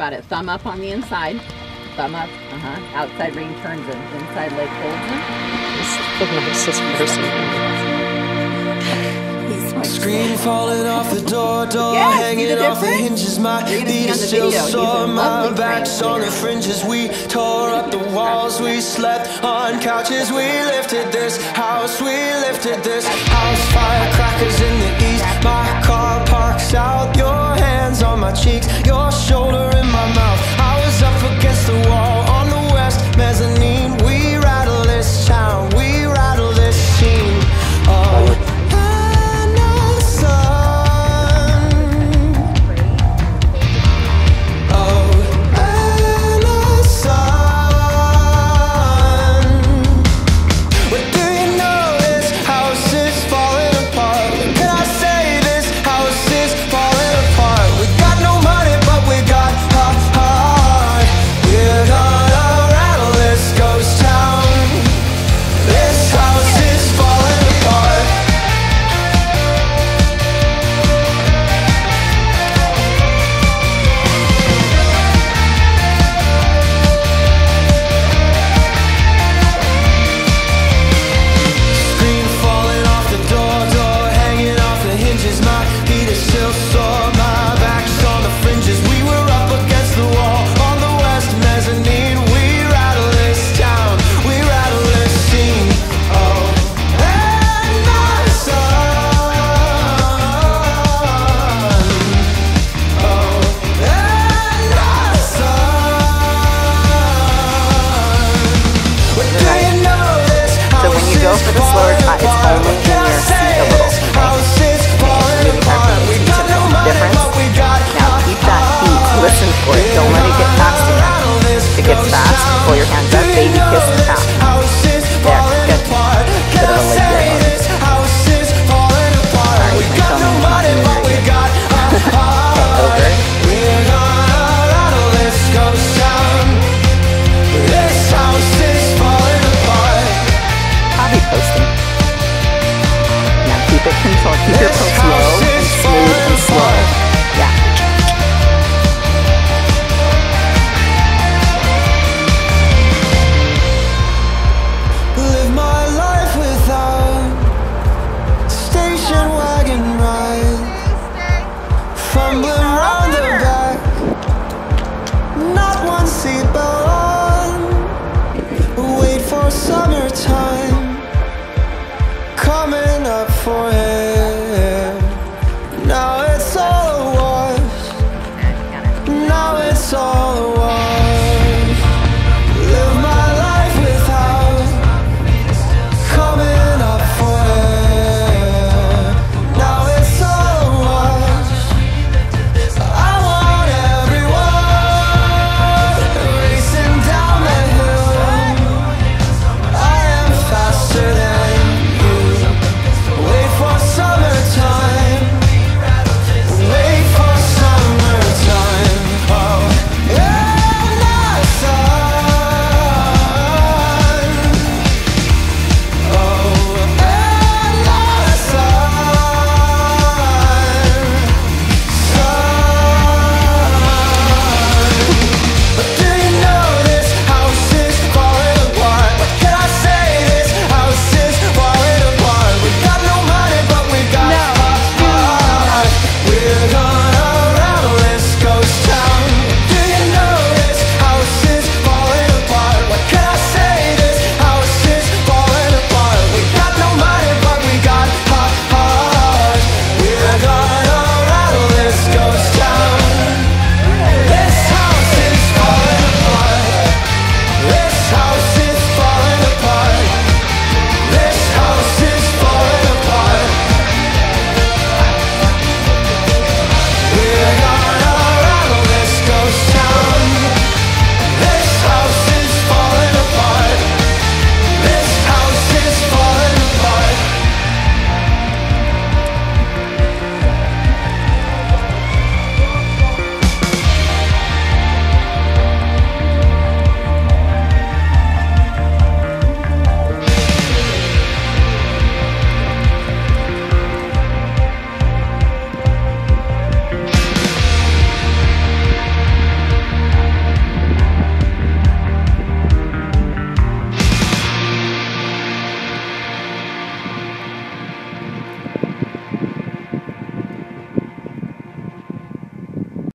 about it. Thumb up on the inside. Thumb up. Uh-huh. Outside ring turns. Inside leg holds it. This is the nicest person. Screen falling off the door, door yeah, hanging the off the hinges. My feet are still sore, my back's on the fringes. We tore up the walls, we slept on couches. We lifted this house, we lifted this house. Firecrackers in the east, my car parks out. Your hands on my cheeks, your.